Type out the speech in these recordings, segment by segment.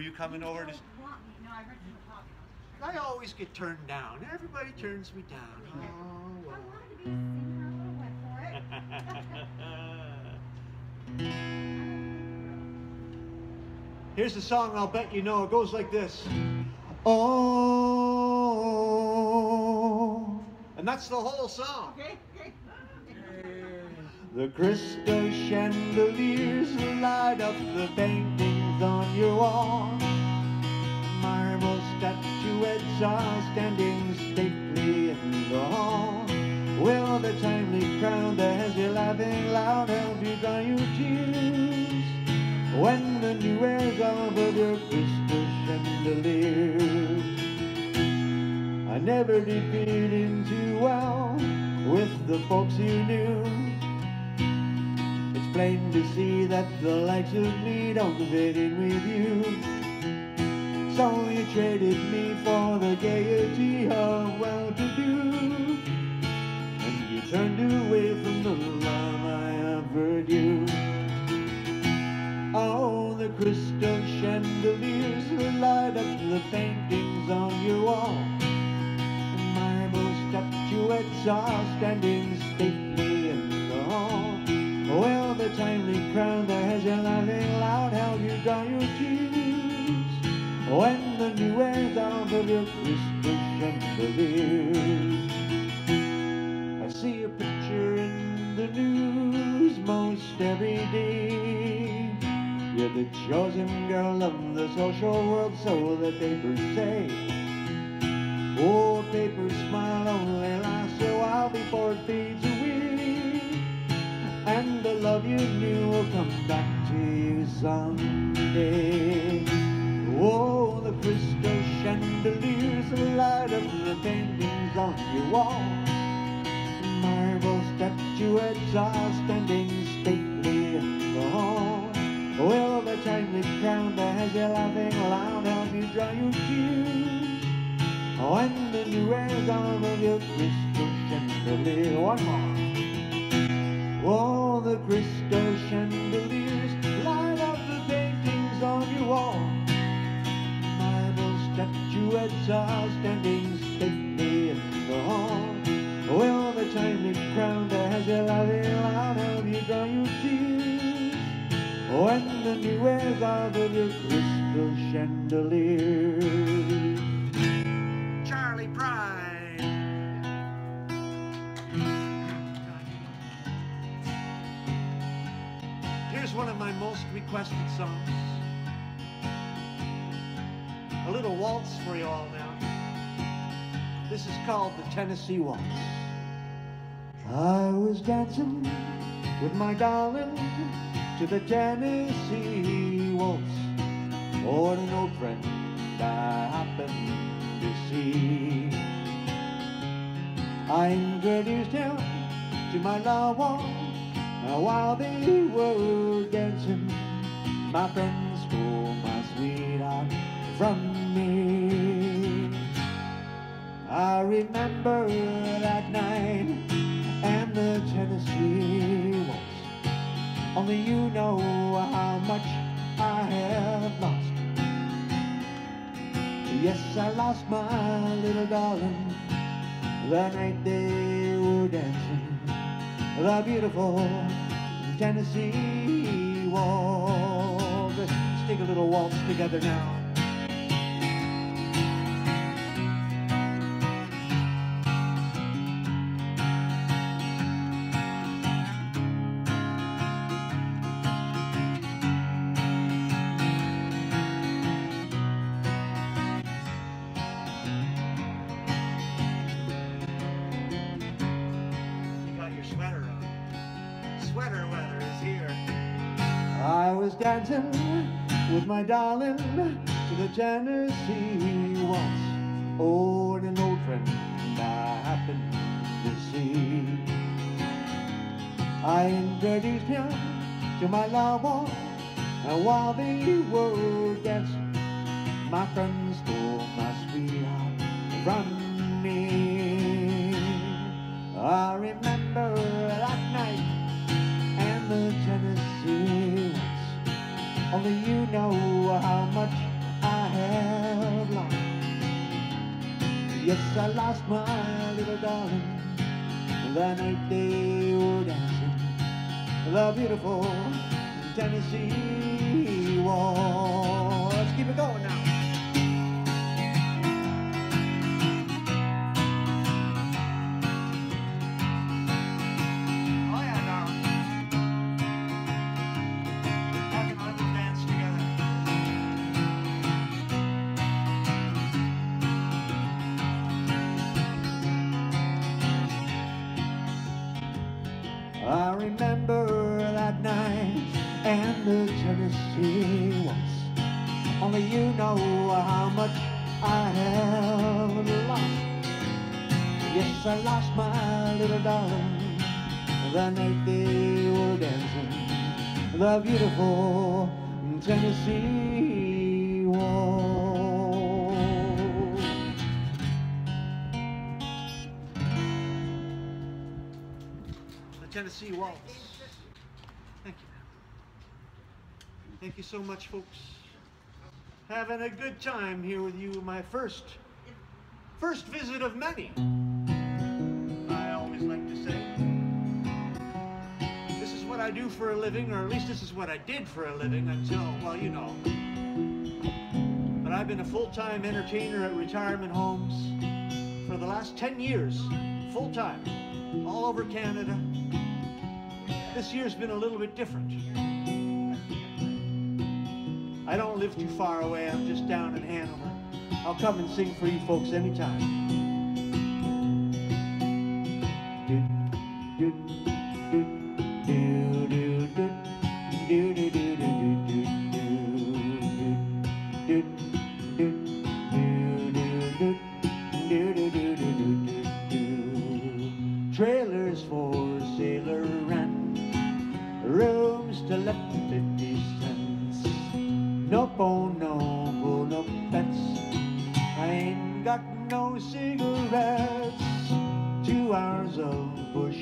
Were you coming over to? want me. No, I copy. I always get turned down. Everybody turns me down. Oh, I well. wanted to be a singer. I went for it. Here's the song I'll bet you know. It goes like this. Oh. And that's the whole song. okay, okay. The crystal chandeliers light up the paintings on your wall. Are standing stately in the hall. Will the timely crowd that has you laughing loud help you dry your tears? When the new airs of your crystal chandeliers. I never did fit in too well with the folks you knew. It's plain to see that the likes of me don't fit in with you. Traded me for the gaiety of well-to-do. And you turned away from the love I offered you. Oh, the crystal chandeliers light up the paintings on your wall. The marble statuettes are standing stately in the hall. Well, the timely crowd that has you laughing loud held you dry your tears. When the airs out of your crystal chandeliers. I see a picture in the news most every day. You're the chosen girl of the social world, so the papers say. Oh, paper smile only lasts a while before it fades away. And the love you knew will come back to you someday. On your wall. Marble statuettes are standing stately in the hall. Will the timely crown that has you laughing loud help you dry your tears? When the new airs out of your crystal chandelier One more Oh, the crystal chandeliers Light up the paintings on your wall Marble statuettes are standing airs out of crystal chandelier Charley Pride. Here's one of my most requested songs. A little waltz for you all now. This is called the Tennessee Waltz. I was dancing with my darling to the Tennessee Waltz. Or an old friend I happened to see. I introduced him to my loved one while they were dancing. My friends stole my sweetheart from me. I remember that night and the Tennessee. Only you know how much I have lost. Yes, I lost my little darling the night they were dancing the beautiful Tennessee waltz. Let's take a little waltz together now. Sweater weather is here. I was dancing with my darling to the Tennessee waltz. Oh, and an old friend I happened to see. I introduced him to my loved one, and while they were dancing, my friends stole my sweetheart from me. I remember how much I have lost. Yes, I lost my little darling the night they were dancing the beautiful Tennessee. Remember that night and the Tennessee Waltz. Only you know how much I have lost. Yes, I lost my little darling the night they were dancing the beautiful Tennessee Waltz. The Tennessee Waltz. Thank you. Thank you so much, folks. Having a good time here with you. My first, first visit of many. I always like to say. This is what I do for a living, or at least this is what I did for a living until, well, you know. But I've been a full-time entertainer at retirement homes for the last 10 years, full-time, all over Canada. This year's been a little bit different. I don't live too far away, I'm just down in Hanover. I'll come and sing for you folks anytime.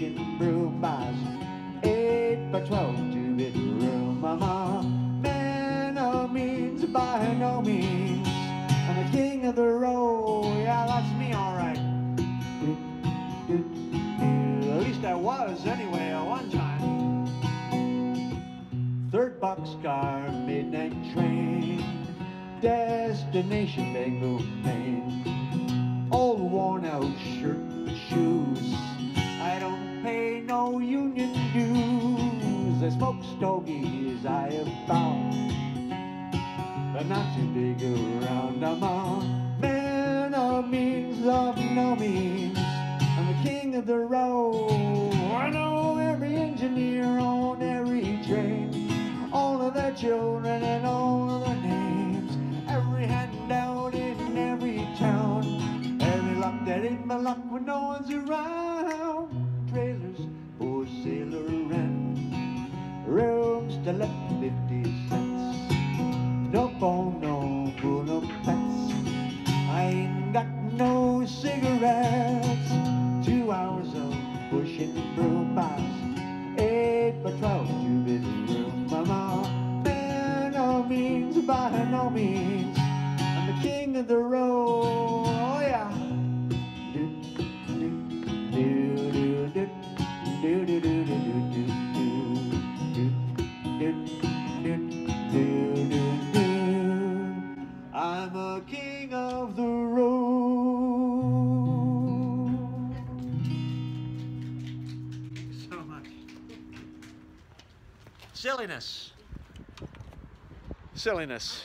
And brew buys eight by twelve two bedroom. Mama, man of means by no means. I'm the king of the road. Yeah, that's me, all right. At least I was anyway at one time. Third boxcar, midnight train, destination Bangor, Maine. Old worn out shirt and shoes. Pay no union dues. I smoke stogies, I have found, but not too big around. I'm a man of means, of no means. I'm the king of the road. I know every engineer on every train, all of their children and all of their names, got no cigarettes. Two hours of pushing and Silliness. Silliness.